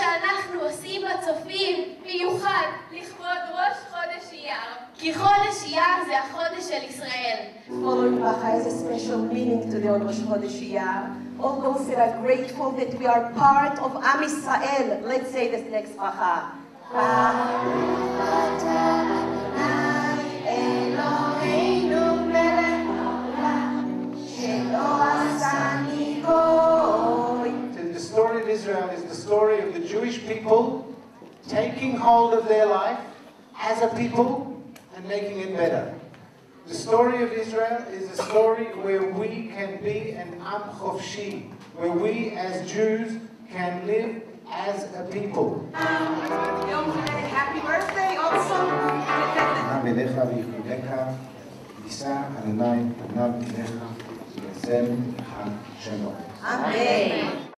שאנחנו עושים בצופים מיוחד לכבוד ראש חודש אייר. כי חודש אייר זה החודש של ישראל. A special meaning to the Rosh Chodesh Iyar. All those that are grateful that we are part of Am Israel, let's say this next bracha. Israel is the story of the Jewish people taking hold of their life as a people and making it better. The story of Israel is a story where we can be an Am Chofshi, where we as Jews can live as a people. Happy birthday also. Amen.